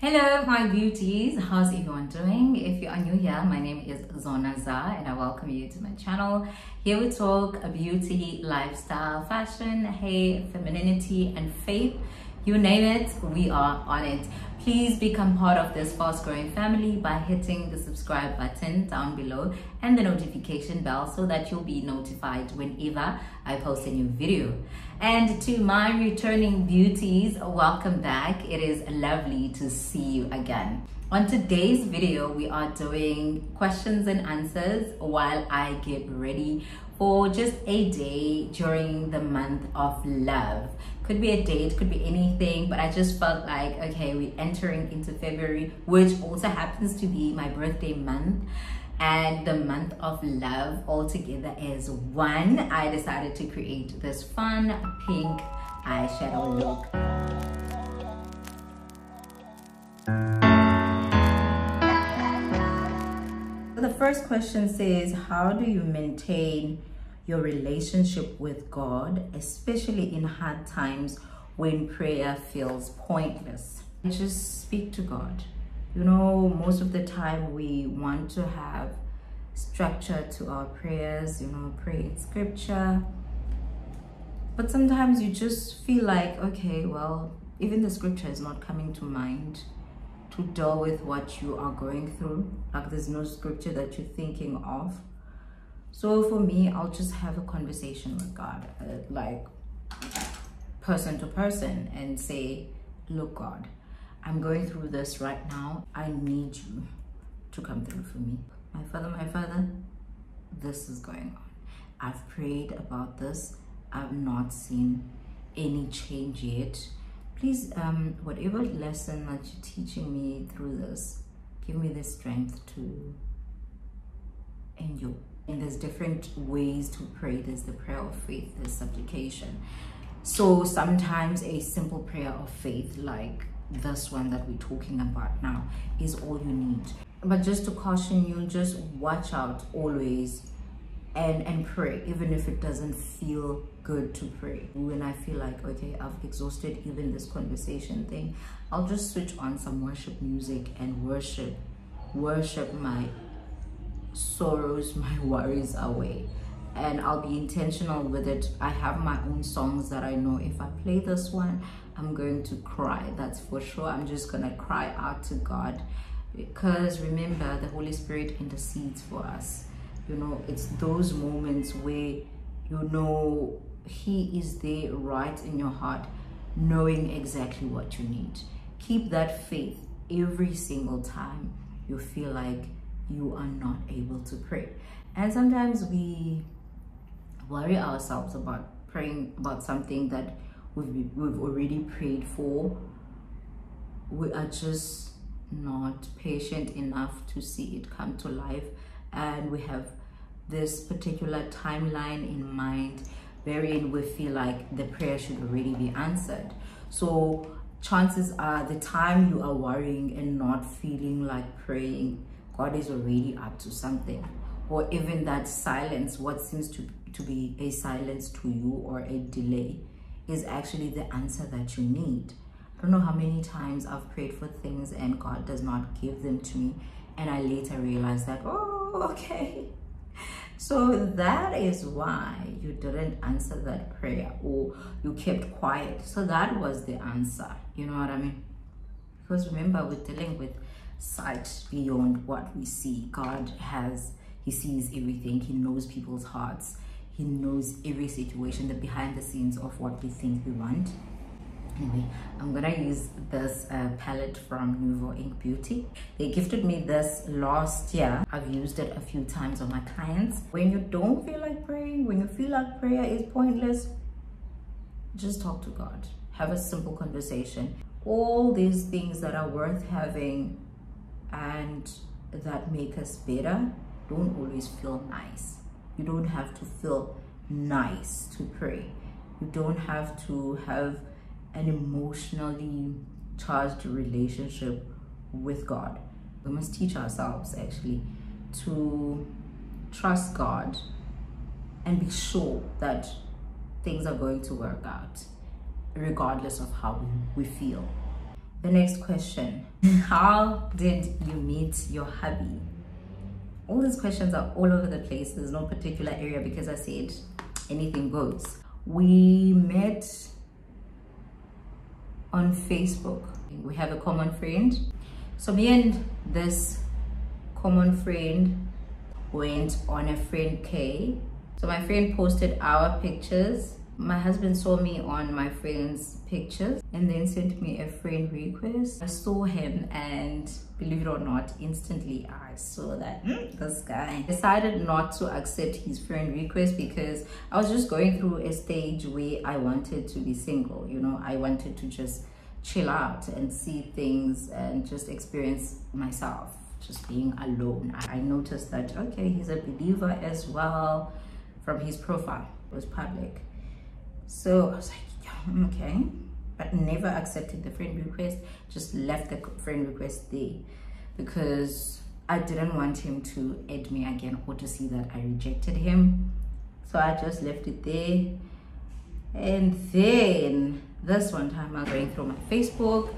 Hello, my beauties. How's everyone doing? If you are new here, my name is Zona Za and I welcome you to my channel. Here we talk beauty, lifestyle, fashion, hair, femininity, and faith. You name it, we are on it. Please become part of this fast growing family by hitting the subscribe button down below and the notification bell so that you'll be notified whenever I post a new video. And to my returning beauties, welcome back. It is lovely to see you again. On today's video, we are doing questions and answers while I get ready for just a day during the month of love. Could be a date, could be anything, but I just felt like, okay, we're entering into February, which also happens to be my birthday month and the month of love all together as one. I decided to create this fun pink eyeshadow look. The first question says how do you maintain your relationship with god especially in hard times when prayer feels pointless? Just speak to god you know most of the time we want to have structure to our prayers you know pray in scripture. But sometimes you just feel like okay well even the scripture is not coming to mind to deal with what you are going through. Like there's no scripture that you're thinking of. So for me i'll just have a conversation with god uh, like person to person and say look god I'm going through this right now. I need you to come through for me. My father, my father, this is going on. I've prayed about this. I've not seen any change yet. Please, um, whatever lesson that you're teaching me through this, give me the strength to endure. And there's different ways to pray. There's the prayer of faith, there's supplication. So sometimes a simple prayer of faith, like this one that we're talking about now is all you need. But just to caution you just watch out always and and pray even if it doesn't feel good to pray. When i feel like okay i've exhausted even this conversation thing i'll just switch on some worship music and worship worship my sorrows my worries away. And I'll be intentional with it. I have my own songs that I know if I play this one, I'm going to cry. That's for sure. I'm just going to cry out to God because remember, the Holy Spirit intercedes for us. You know, it's those moments where you know He is there right in your heart, knowing exactly what you need. Keep that faith every single time you feel like you are not able to pray. And sometimes we worry ourselves about praying about something that we've, we've already prayed for. We are just not patient enough to see it come to life. And we have this particular timeline in mind wherein we feel like the prayer should already be answered. So chances are the time you are worrying and not feeling like praying, God is already up to something. Or even that silence, what seems to to be a silence to you or a delay is actually the answer that you need. I don't know how many times I've prayed for things and God does not give them to me. And I later realized that, oh, okay. So that is why you didn't answer that prayer or you kept quiet. So that was the answer. You know what I mean? Because remember, we're dealing with sight beyond what we see. God has, He sees everything, He knows people's hearts he knows every situation, the behind the scenes of what we think we want. Anyway, I'm gonna use this uh, palette from Nuvo Ink Beauty. They gifted me this last year. I've used it a few times on my clients. When you don't feel like praying, when you feel like prayer is pointless, just talk to God. Have a simple conversation. All these things that are worth having and that make us better don't always feel nice you don't have to feel nice to pray. You don't have to have an emotionally charged relationship with God. We must teach ourselves actually to trust God and be sure that things are going to work out regardless of how we feel. The next question How did you meet your hubby? All these questions are all over the place. There's no particular area because I said anything goes. We met on Facebook. We have a common friend. So me and this common friend went on a friend K. So my friend posted our pictures. My husband saw me on my friend's pictures and then sent me a friend request. I saw him and believe it or not, instantly I saw that mm, this guy decided not to accept his friend request because I was just going through a stage where I wanted to be single. You know, I wanted to just chill out and see things and just experience myself just being alone i noticed that okay he's a believer as well from his profile it was public so i was like okay. But never accepted the friend request. Just left the friend request there. Because i didn't want him to add me again or to see that i rejected him. So i just left it there. And then this one time I was going through my Facebook,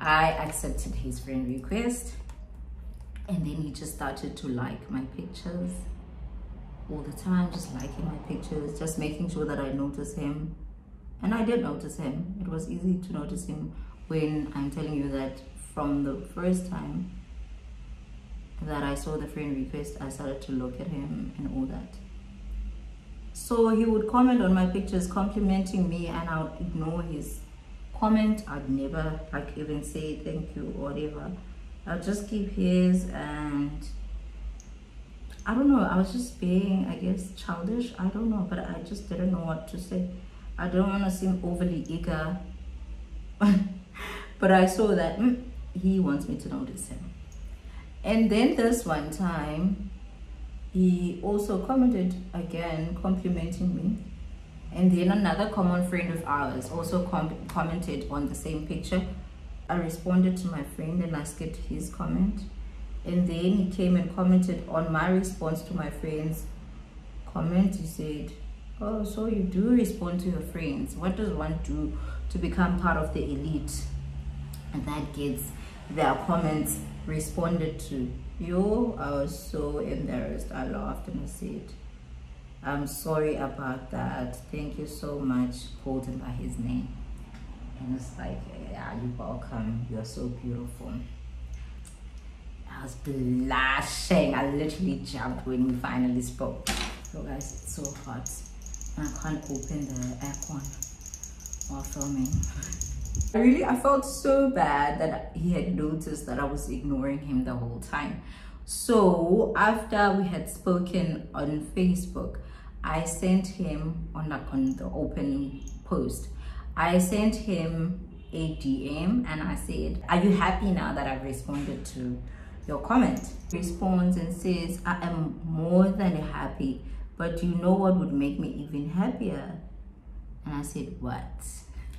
I accepted his friend request. And then he just started to like my pictures all the time, just liking my pictures, just making sure that I notice him. And I did notice him. It was easy to notice him when I'm telling you that from the first time that I saw the friend request, I started to look at him and all that. So he would comment on my pictures complimenting me and I would ignore his comment. I'd never like even say thank you or whatever. I'll just keep his and I don't know. I was just being, I guess, childish. I don't know, but I just didn't know what to say. I don't want to seem overly eager, but I saw that mm, he wants me to notice him. And then this one time, he also commented again complimenting me. And then another common friend of ours also com commented on the same picture. I responded to my friend and i skipped his comment. And then he came and commented on my response to my friend's comment. He said oh so you do respond to your friends what does one do to become part of the elite and that gets their comments responded to Yo, I was so embarrassed. I laughed and I said, I'm sorry about that. Thank you so much. Called him by his name. And it's like, yeah, you're welcome. You're so beautiful. I was blushing. I literally jumped when we finally spoke. So guys, it's so hot. I can't open the aircon while filming. I really, I felt so bad that he had noticed that I was ignoring him the whole time. So after we had spoken on Facebook, I sent him on like on the open post. I sent him a DM and I said, are you happy now that I've responded to your comment? Responds and says, I am more than happy, but you know what would make me even happier? And I said, what?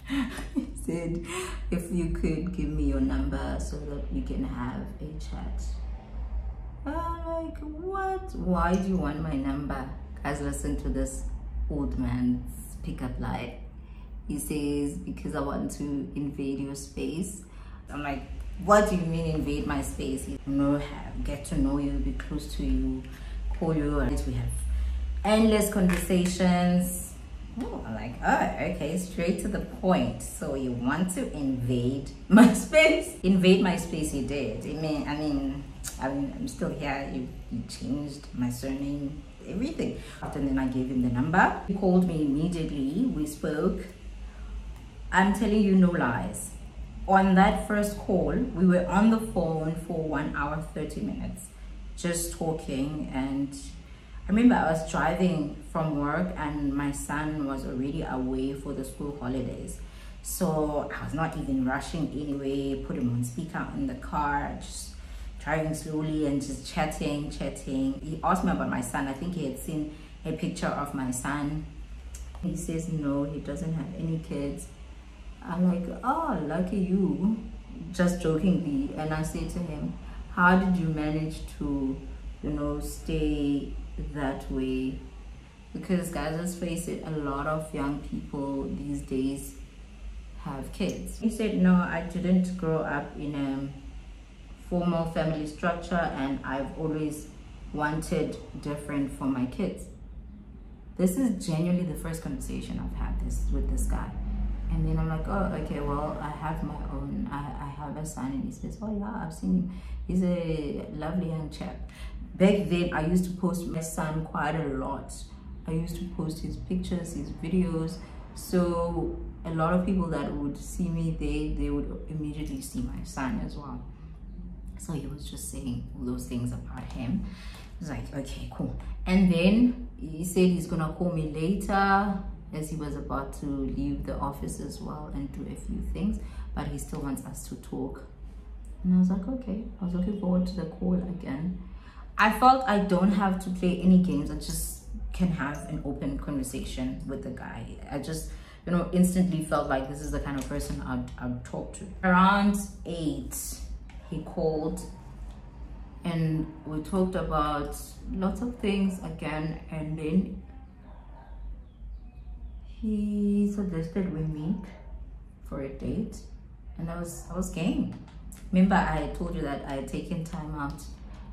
he said, if you could give me your number so that we can have a chat. I'm like, what? Why do you want my number? Guys, listen to this old man's pickup line. He says, because I want to invade your space. I'm like, what do you mean invade my space? You know, get to know you, be close to you, call you, and we have endless conversations I'm like, oh, okay, straight to the point. So you want to invade my space? Invade my space, you did. I mean, I mean, I mean, I'm still here. You, you changed my surname, everything. And then I gave him the number. He called me immediately. We spoke. I'm telling you no lies. On that first call, we were on the phone for one hour, 30 minutes, just talking and I remember I was driving from work and my son was already away for the school holidays. So I was not even rushing anyway, put him on speaker in the car, just driving slowly and just chatting, chatting. He asked me about my son. I think he had seen a picture of my son. He says no, he doesn't have any kids. I'm like, oh, lucky you, just jokingly. And I say to him, how did you manage to, you know, stay that way because guys let's face it a lot of young people these days have kids. He said, no, I didn't grow up in a formal family structure and I've always wanted different for my kids. This is genuinely the first conversation I've had this with this guy. And then I'm like, oh, okay, well, I have my own, I, I have a son. And he says, oh, yeah, I've seen him. He's a lovely young chap. Back then, I used to post my son quite a lot. I used to post his pictures, his videos. So a lot of people that would see me, they, they would immediately see my son as well. So he was just saying all those things about him. Was like, okay, cool. And then he said he's gonna call me later as he was about to leave the office as well and do a few things, but he still wants us to talk. And I was like, okay, I was looking forward to the call again. I felt I don't have to play any games. I just can have an open conversation with the guy. I just, you know, instantly felt like this is the kind of person I'd, I'd talk to. Around eight, he called and we talked about lots of things again and then he suggested we meet for a date and I was I was game. Remember I told you that I had taken time out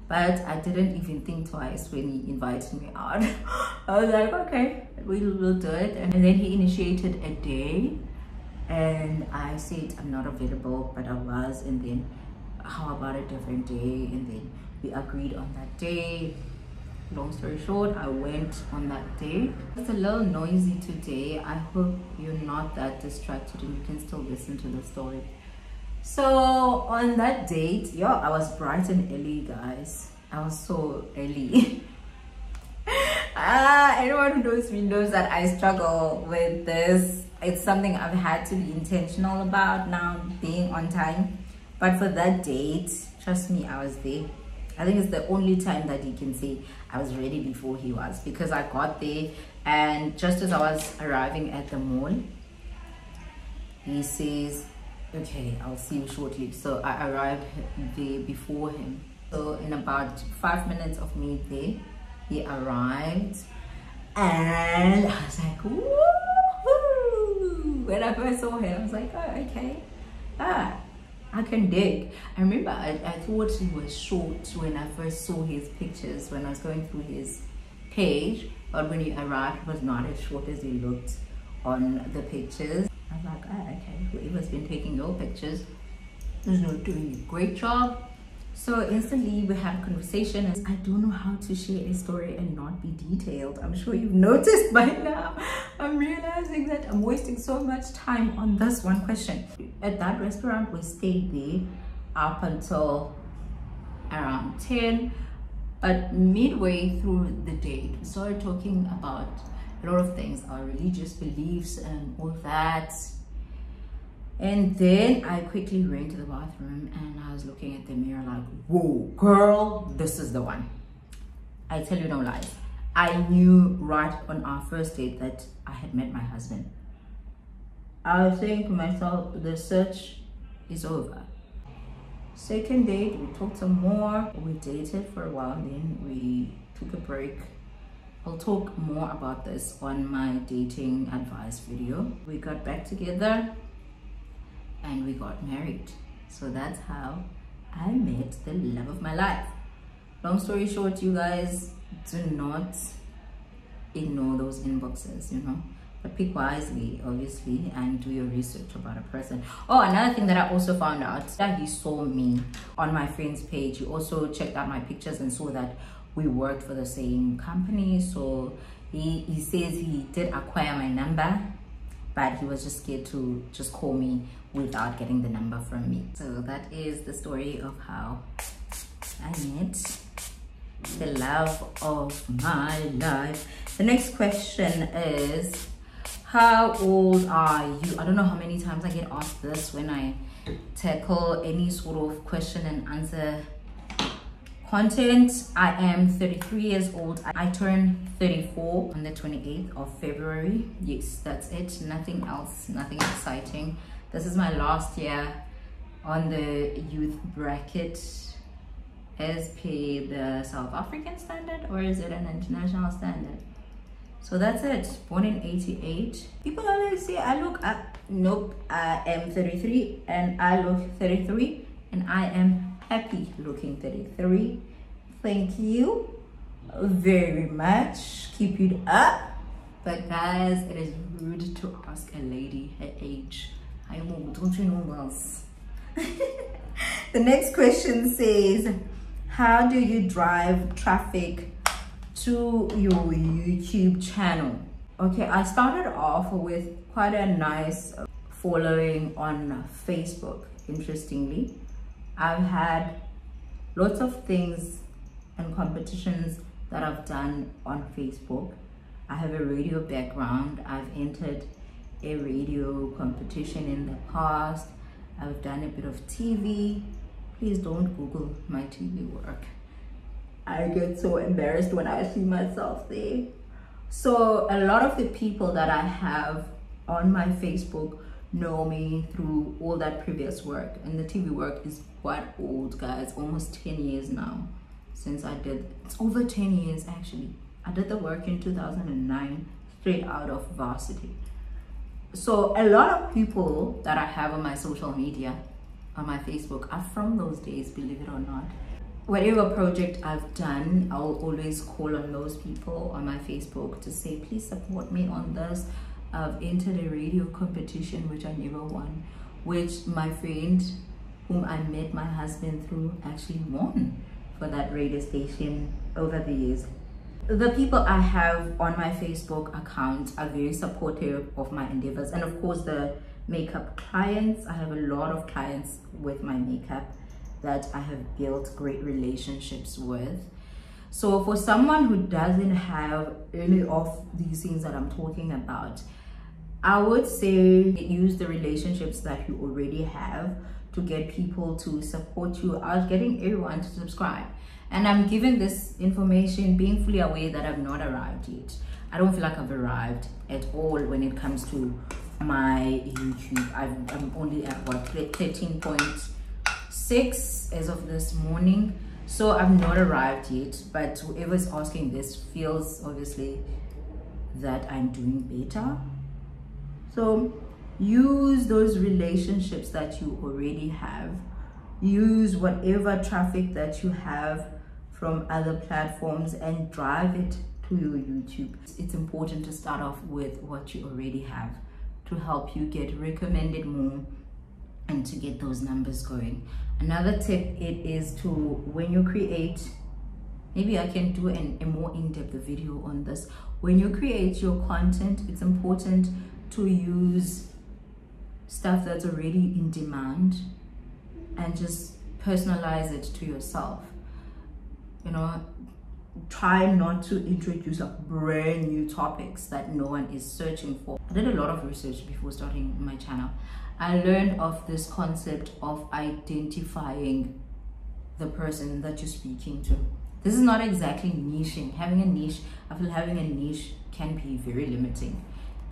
but I didn't even think twice when he invited me out. I was like, okay, we'll, we'll do it. And then he initiated a day and I said I'm not available, but I was. And then how about a different day? And then we agreed on that day long story short i went on that day it's a little noisy today i hope you're not that distracted and you can still listen to the story so on that date yeah i was bright and early guys. I was so early. Ah anyone who knows me knows that i struggle with this. It's something i've had to be intentional about now being on time. But for that date trust me i was there. I think it's the only time that he can say I was ready before he was because I got there and just as I was arriving at the mall, he says, okay, I'll see you shortly. So I arrived there before him. So in about five minutes of me there, he arrived and I was like! When I first saw him, I was like, oh, okay. Ah, I can dig. I remember I, I thought he was short when I first saw his pictures when I was going through his page, but when he arrived, he was not as short as he looked on the pictures. I was like, oh, okay, whoever's been taking your pictures is not doing a great job. So instantly we had a conversation and I don't know how to share a story and not be detailed. I'm sure you've noticed by now. I'm realizing that I'm wasting so much time on this one question. At that restaurant, we stayed there up until around 10. But midway through the date, we started talking about a lot of things, our religious beliefs and all that and then I quickly ran to the bathroom and I was looking at the mirror like, whoa, girl, this is the one. I tell you no lies. I knew right on our first date that I had met my husband. I to myself, the search is over. Second date, we talked some more. We dated for a while, then we took a break. I'll talk more about this on my dating advice video. We got back together and we got married. So that's how I met the love of my life. Long story short, you guys do not ignore those inboxes, you know. But pick wisely, obviously, and do your research about a person. Oh, another thing that I also found out that he saw me on my friend's page. He also checked out my pictures and saw that we worked for the same company. So he, he says he did acquire my number but he was just scared to just call me without getting the number from me. So that is the story of how I met the love of my life. The next question is, how old are you? I don't know how many times I get asked this when I tackle any sort of question and answer content. I am 33 years old. I turn 34 on the 28th of february. Yes that's it. Nothing else. Nothing exciting. This is my last year on the youth bracket. As per the south african standard or is it an international standard? So that's it. Born in 88. People always say I look uh, nope, I am 33 and I look 33 and I am happy looking 33. Thank you very much. Keep it up. But guys, it is rude to ask a lady her age. I know, don't you know girls? the next question says, how do you drive traffic to your YouTube channel. Okay, I started off with quite a nice following on Facebook, interestingly. I've had lots of things and competitions that I've done on Facebook. I have a radio background. I've entered a radio competition in the past. I've done a bit of TV. Please don't Google my TV work. I get so embarrassed when I see myself there. So a lot of the people that I have on my Facebook know me through all that previous work. And the TV work is quite old, guys, almost 10 years now since I did, it's over 10 years actually. I did the work in 2009, straight out of varsity. So a lot of people that I have on my social media, on my Facebook, are from those days, believe it or not whatever project I've done, I'll always call on those people on my Facebook to say, please support me on this. I've entered a radio competition, which I never won, which my friend, whom I met my husband through, actually won for that radio station over the years. The people I have on my Facebook account are very supportive of my endeavors. And of course, the makeup clients, I have a lot of clients with my makeup that I have built great relationships with. So for someone who doesn't have any of these things that I'm talking about, I would say use the relationships that you already have to get people to support you. I was getting everyone to subscribe. And I'm giving this information being fully aware that I've not arrived yet. I don't feel like I've arrived at all when it comes to my YouTube. i am only at what, 13 points six as of this morning so i've not arrived yet but whoever's asking this feels obviously that i'm doing better so use those relationships that you already have. Use whatever traffic that you have from other platforms and drive it to your youtube. It's important to start off with what you already have to help you get recommended more and to get those numbers going. Another tip it is to when you create maybe i can do an, a more in-depth video on this. When you create your content it's important to use stuff that's already in demand and just personalize it to yourself you know try not to introduce like brand new topics that no one is searching for i did a lot of research before starting my channel I learned of this concept of identifying the person that you're speaking to. This is not exactly niching. Having a niche, I feel having a niche can be very limiting.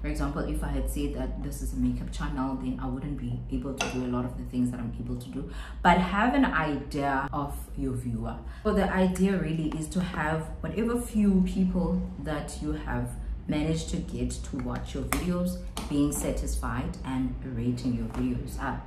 For example, if I had said that this is a makeup channel, then I wouldn't be able to do a lot of the things that I'm able to do. But have an idea of your viewer. So the idea really is to have whatever few people that you have managed to get to watch your videos being satisfied and rating your videos up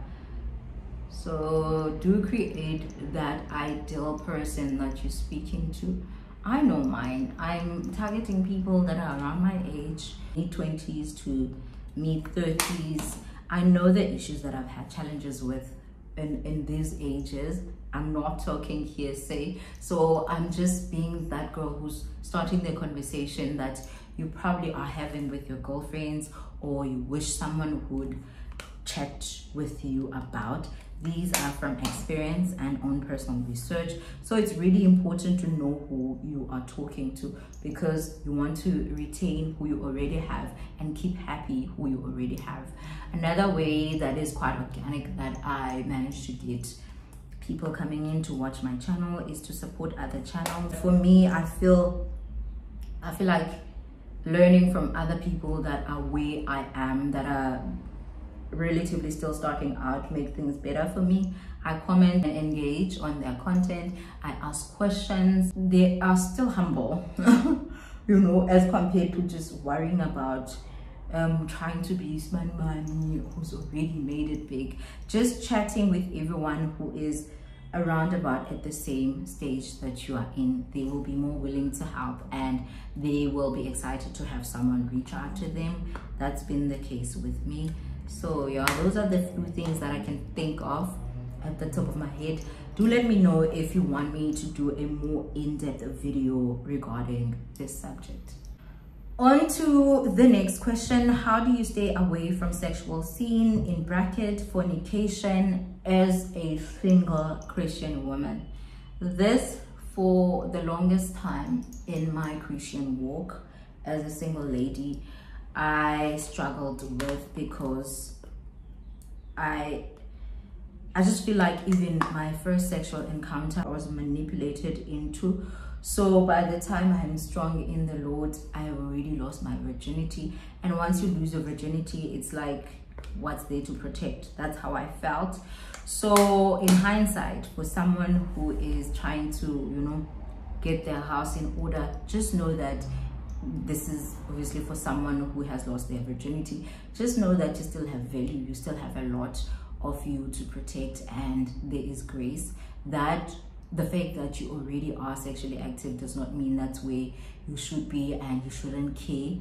so do create that ideal person that you're speaking to i know mine i'm targeting people that are around my age mid 20s to mid 30s i know the issues that i've had challenges with in in these ages. I'm not talking hearsay. So i'm just being that girl who's starting the conversation that you probably are having with your girlfriends or you wish someone would chat with you about these are from experience and on personal research. So it's really important to know who you are talking to because you want to retain who you already have and keep happy who you already have. Another way that is quite organic that i managed to get people coming in to watch my channel is to support other channels. For me i feel i feel like learning from other people that are where I am, that are relatively still starting out, make things better for me. I comment and engage on their content. I ask questions. They are still humble. you know, as compared to just worrying about um, trying to be smart money who's already made it big. Just chatting with everyone who is around about at the same stage that you are in they will be more willing to help and they will be excited to have someone reach out to them that's been the case with me so yeah those are the few things that i can think of at the top of my head. Do let me know if you want me to do a more in-depth video regarding this subject. On to the next question. How do you stay away from sexual sin in bracket fornication as a single christian woman? This for the longest time in my christian walk as a single lady i struggled with because i i just feel like even my first sexual encounter I was manipulated into so by the time I'm strong in the Lord, I have already lost my virginity. And once you lose your virginity, it's like what's there to protect. That's how I felt. So in hindsight, for someone who is trying to, you know, get their house in order, just know that this is obviously for someone who has lost their virginity. Just know that you still have value. You still have a lot of you to protect and there is grace. That the fact that you already are sexually active does not mean that's where you should be and you shouldn't care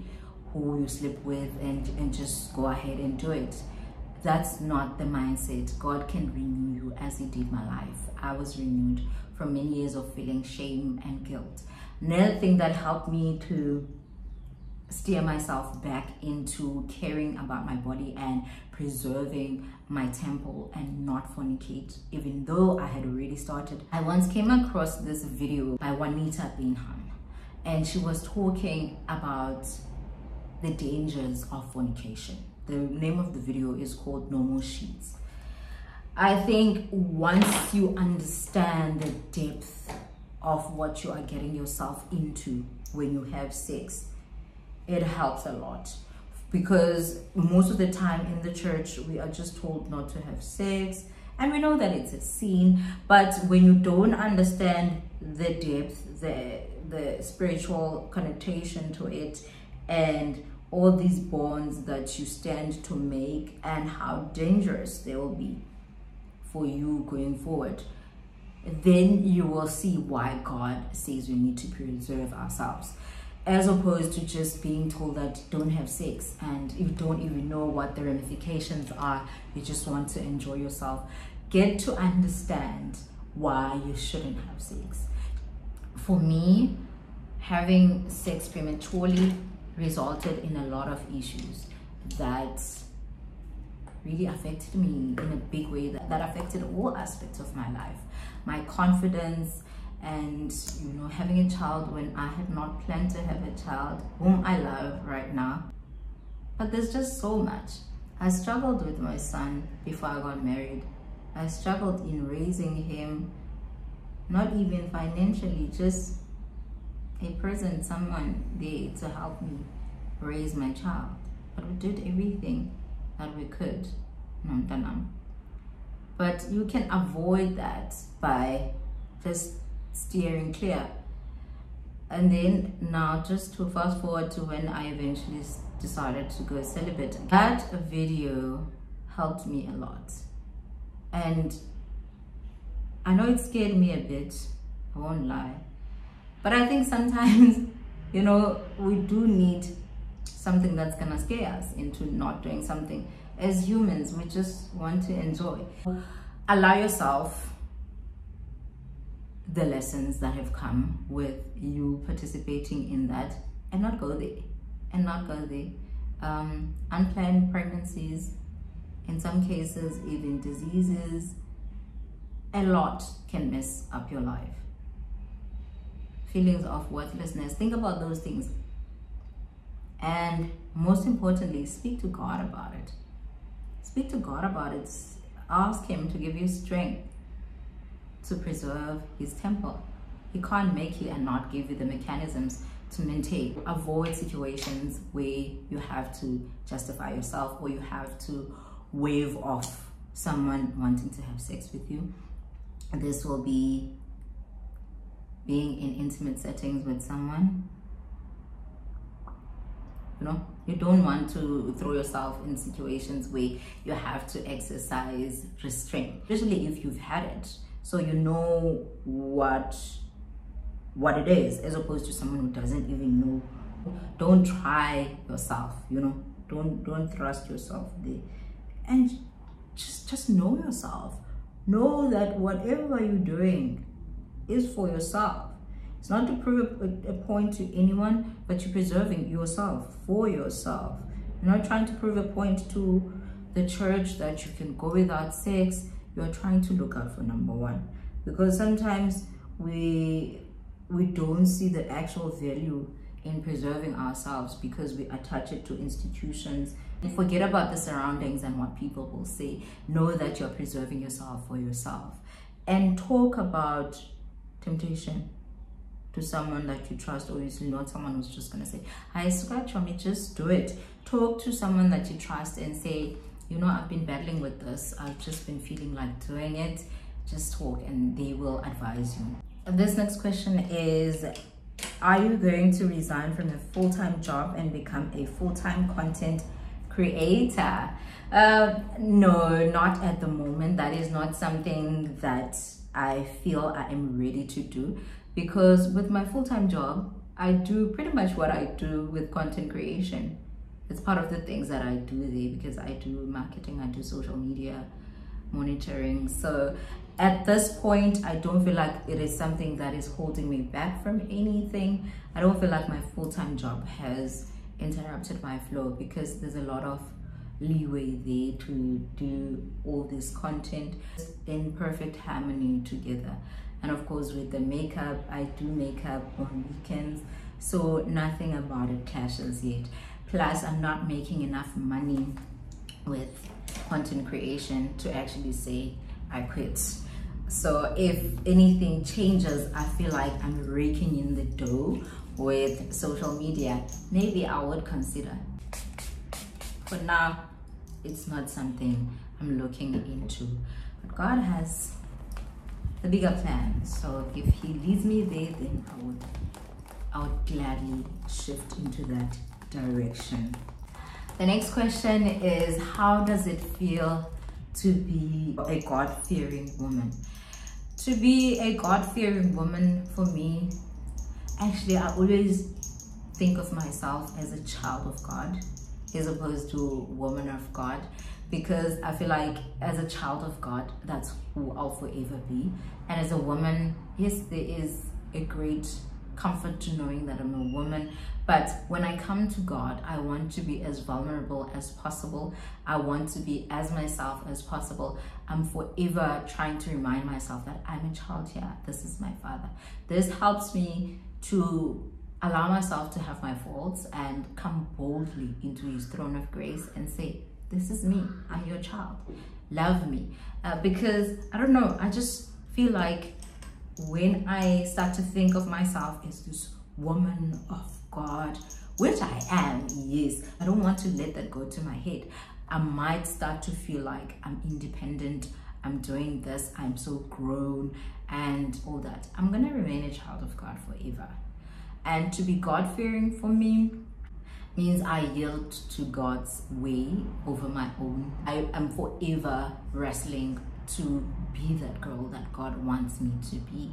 who you sleep with and, and just go ahead and do it. That's not the mindset. God can renew you as he did my life. I was renewed from many years of feeling shame and guilt. Another thing that helped me to steer myself back into caring about my body and preserving my temple and not fornicate even though I had already started. I once came across this video by Juanita Bynum and she was talking about the dangers of fornication. The name of the video is called No More Sheets. I think once you understand the depth of what you are getting yourself into when you have sex, it helps a lot because most of the time in the church we are just told not to have sex and we know that it's a sin but when you don't understand the depth the the spiritual connotation to it and all these bonds that you stand to make and how dangerous they will be for you going forward then you will see why god says we need to preserve ourselves as opposed to just being told that don't have sex and you don't even know what the ramifications are. You just want to enjoy yourself. Get to understand why you shouldn't have sex. For me having sex prematurely resulted in a lot of issues that really affected me in a big way that, that affected all aspects of my life my confidence and you know having a child when i had not planned to have a child whom i love right now. But there's just so much. I struggled with my son before i got married. I struggled in raising him not even financially just a person someone there to help me raise my child. But we did everything that we could but you can avoid that by just steering clear. And then now just to fast forward to when I eventually decided to go celibate. That video helped me a lot. And I know it scared me a bit, I won't lie. But I think sometimes, you know, we do need something that's gonna scare us into not doing something. As humans, we just want to enjoy. Allow yourself the lessons that have come with you participating in that and not go there and not go there. Um, unplanned pregnancies in some cases even diseases a lot can mess up your life. Feelings of worthlessness think about those things. And most importantly speak to god about it speak to god about it ask him to give you strength to preserve his temple. He can't make you and not give you the mechanisms to maintain. Avoid situations where you have to justify yourself or you have to wave off someone wanting to have sex with you. This will be being in intimate settings with someone you know you don't want to throw yourself in situations where you have to exercise restraint especially if you've had it. So you know what what it is as opposed to someone who doesn't even know. Don't try yourself you know. Don't don't thrust yourself there. And just just know yourself. Know that whatever you're doing is for yourself it's not to prove a, a point to anyone, but you're preserving yourself for yourself. You're not trying to prove a point to the church that you can go without sex. You're trying to look out for number one. Because sometimes we we don't see the actual value in preserving ourselves because we attach it to institutions and forget about the surroundings and what people will say. Know that you're preserving yourself for yourself. And talk about temptation to someone that you trust obviously not someone who's just gonna say hi scratch for me just do it. Talk to someone that you trust and say you know i've been battling with this. I've just been feeling like doing it. Just talk and they will advise you. This next question is are you going to resign from a full-time job and become a full-time content creator? Uh, no not at the moment. That is not something that i feel i am ready to do because with my full-time job i do pretty much what i do with content creation. It's part of the things that i do there because i do marketing i do social media monitoring. So at this point i don't feel like it is something that is holding me back from anything. I don't feel like my full-time job has interrupted my flow because there's a lot of leeway there to do all this content. In perfect harmony together and of course with the makeup i do makeup on weekends so nothing about it clashes yet. Plus i'm not making enough money with content creation to actually say i quit. So if anything changes i feel like i'm raking in the dough with social media. Maybe i would consider. But now it's not something i'm looking into. But god has a bigger plan. So if he leads me there, then I would, I would gladly shift into that direction. The next question is, how does it feel to be a God-fearing woman? To be a God-fearing woman for me, actually, I always think of myself as a child of God as opposed to woman of God because I feel like as a child of God, that's who I'll forever be. And as a woman, yes, there is a great comfort to knowing that I'm a woman. But when I come to God, I want to be as vulnerable as possible. I want to be as myself as possible. I'm forever trying to remind myself that I'm a child here. This is my father. This helps me to allow myself to have my faults and come boldly into his throne of grace and say, this is me i'm your child love me. Uh, because i don't know i just feel like when i start to think of myself as this woman of god which i am yes i don't want to let that go to my head. I might start to feel like i'm independent i'm doing this i'm so grown and all that. I'm gonna remain a child of god forever. And to be god-fearing for me means I yield to God's way over my own. I am forever wrestling to be that girl that God wants me to be.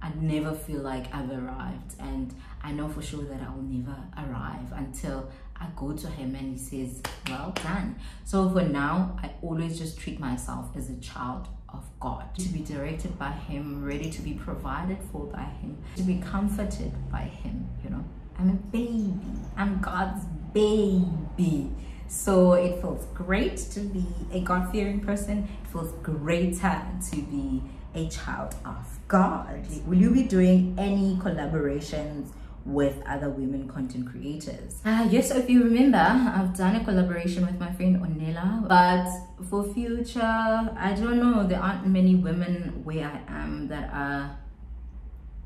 I never feel like I've arrived and I know for sure that I will never arrive until I go to him and he says, well done. So for now, I always just treat myself as a child of God, to be directed by him, ready to be provided for by him, to be comforted by him, you know. I'm a baby. I'm God's baby. So it feels great to be a God-fearing person. It feels greater to be a child of God. Will you be doing any collaborations with other women content creators. Uh, yes, if you remember, I've done a collaboration with my friend Onela, but for future, I don't know, there aren't many women where I am that are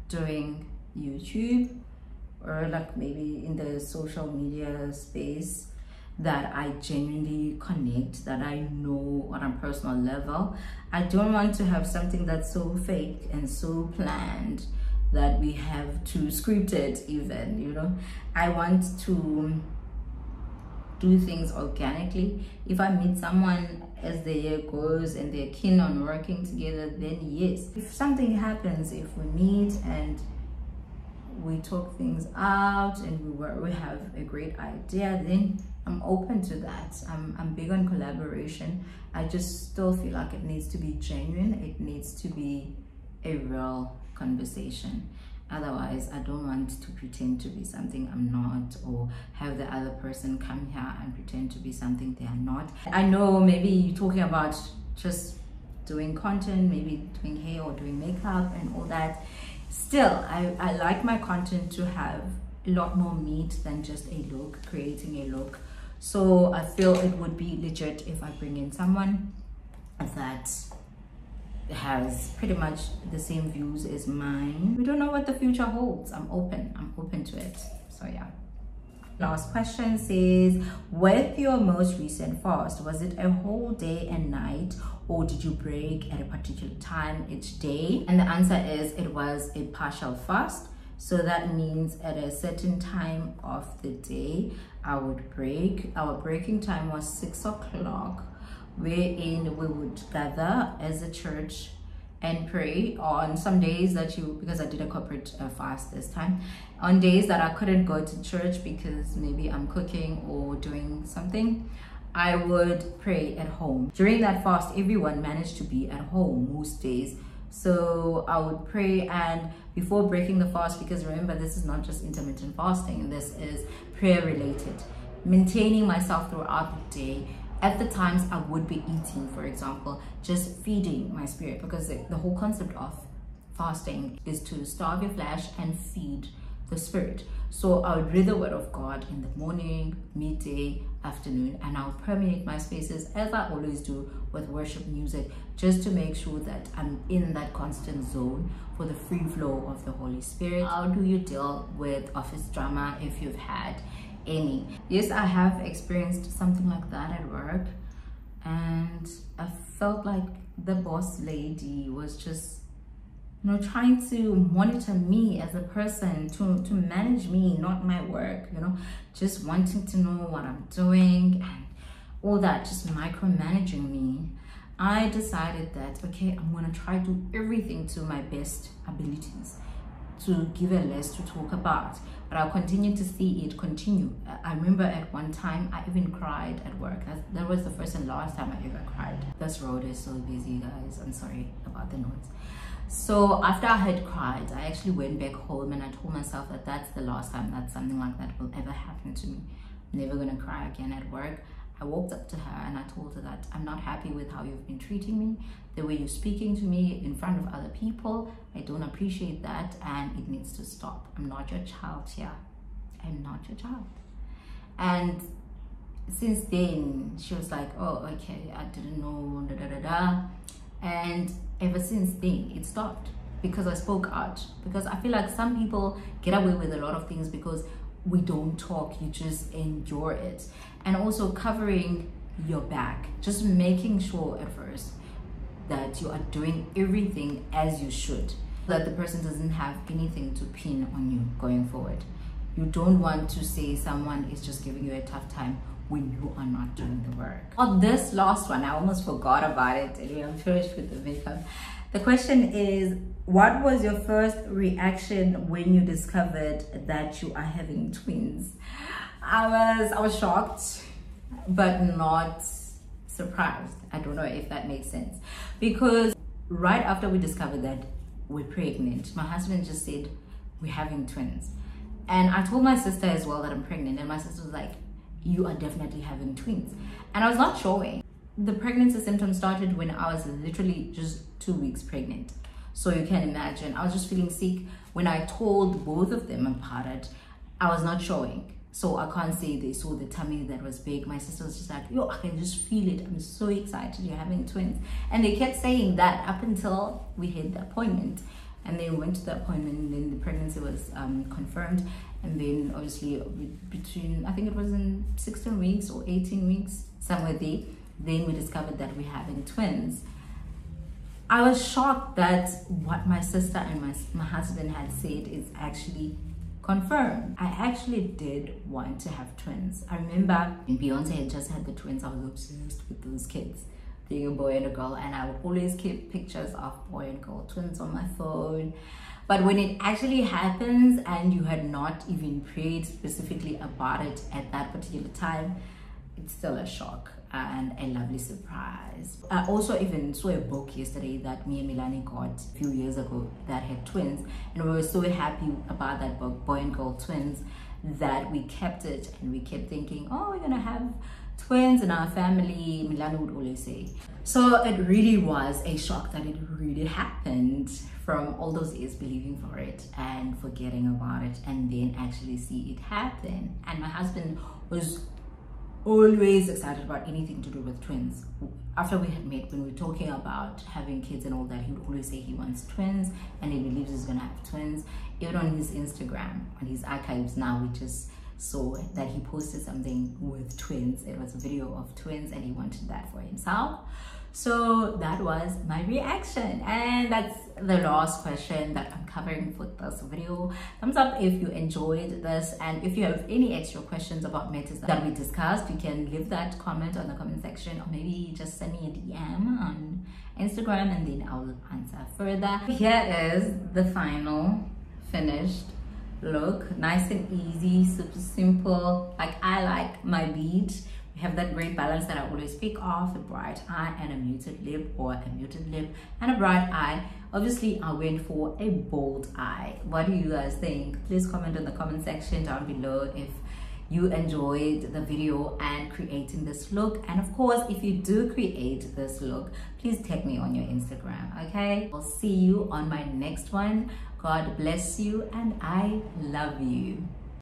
doing YouTube or like maybe in the social media space that I genuinely connect, that I know on a personal level. I don't want to have something that's so fake and so planned that we have to script it even, you know. I want to do things organically. If I meet someone as the year goes and they're keen on working together, then yes. If something happens, if we meet and we talk things out and we were, we have a great idea, then I'm open to that. I'm, I'm big on collaboration. I just still feel like it needs to be genuine. It needs to be a real conversation. Otherwise, I don't want to pretend to be something I'm not or have the other person come here and pretend to be something they are not. I know maybe you're talking about just doing content, maybe doing hair or doing makeup and all that. Still, I, I like my content to have a lot more meat than just a look, creating a look. So I feel it would be legit if I bring in someone that has pretty much the same views as mine. We don't know what the future holds. I'm open. I'm open to it. So yeah. Last question says, with your most recent fast, was it a whole day and night or did you break at a particular time each day? And the answer is it was a partial fast. So that means at a certain time of the day, I would break. Our breaking time was six o'clock wherein we would gather as a church and pray on some days that you because i did a corporate uh, fast this time on days that i couldn't go to church because maybe i'm cooking or doing something i would pray at home. During that fast everyone managed to be at home most days. So i would pray and before breaking the fast because remember this is not just intermittent fasting this is prayer related. Maintaining myself throughout the day. At the times I would be eating, for example, just feeding my spirit because the, whole concept of fasting is to starve your flesh and feed the spirit. So I would read the word of God in the morning, midday, afternoon, and I'll permeate my spaces as I always do with worship music, just to make sure that I'm in that constant zone for the free flow of the Holy Spirit. How do you deal with office drama if you've had any. Yes, I have experienced something like that at work and I felt like the boss lady was just you know trying to monitor me as a person to to manage me not my work you know just wanting to know what i'm doing and all that just micromanaging me i decided that okay i'm gonna try to do everything to my best abilities to give a list to talk about but I'll continue to see it continue. I remember at one time I even cried at work. That, that was the first and last time I ever cried. This road is so busy, guys. I'm sorry about the noise. So after I had cried, I actually went back home and I told myself that that's the last time that something like that will ever happen to me. I'm never gonna cry again at work. I walked up to her and I told her that I'm not happy with how you've been treating me, the way you're speaking to me in front of other people. I don't appreciate that and it needs to stop. I'm not your child here. I'm not your child. And since then, she was like, oh, okay, I didn't know, da da da da. And ever since then, it stopped because I spoke out. Because I feel like some people get away with a lot of things because we don't talk, you just endure it. And also covering your back, just making sure at first that you are doing everything as you should, that the person doesn't have anything to pin on you going forward. You don't want to say someone is just giving you a tough time when you are not doing the work. On this last one, I almost forgot about it. Anyway, I'm finished with the makeup. The question is, what was your first reaction when you discovered that you are having twins? I was, I was shocked, but not surprised. I don't know if that makes sense. Because right after we discovered that we're pregnant, my husband just said, we're having twins. And I told my sister as well that I'm pregnant. And my sister was like, you are definitely having twins. And I was not showing. The pregnancy symptoms started when I was literally just two weeks pregnant. So you can imagine, I was just feeling sick. When I told both of them about it, I was not showing. So I can't say they saw the tummy that was big. My sister was just like, yo, I can just feel it. I'm so excited you're having twins. And they kept saying that up until we had the appointment. And then went to the appointment and then the pregnancy was um, confirmed. And then obviously between, I think it was in 16 weeks or 18 weeks, somewhere there, then we discovered that we're having twins. I was shocked that what my sister and my, my husband had said is actually confirmed. I actually did want to have twins. I remember Beyonce had just had the twins, I was obsessed with those kids being a boy and a girl and I would always keep pictures of boy and girl twins on my phone but when it actually happens and you had not even prayed specifically about it at that particular time it's still a shock and a lovely surprise. I also even saw a book yesterday that me and Milani got a few years ago that had twins and we were so happy about that book, Boy and Girl Twins, that we kept it and we kept thinking, oh, we're gonna have twins in our family, Milani would always say. So it really was a shock that it really happened from all those years believing for it and forgetting about it and then actually see it happen. And my husband was always excited about anything to do with twins. After we had met, when we were talking about having kids and all that, he would always say he wants twins and he believes he's gonna have twins. Even on his Instagram, on his archives now, we just saw that he posted something with twins. It was a video of twins and he wanted that for himself. So that was my reaction. And that's the last question that i'm covering for this video. Thumbs up if you enjoyed this. And if you have any extra questions about matters that we discussed you can leave that comment on the comment section or maybe just send me a dm on instagram and then i'll answer further. Here is the final finished look nice and easy super simple like i like my bead we have that great balance that I always speak of, a bright eye and a muted lip or a muted lip and a bright eye. Obviously, I went for a bold eye. What do you guys think? Please comment in the comment section down below if you enjoyed the video and creating this look and of course if you do create this look please tag me on your instagram okay i'll see you on my next one god bless you and i love you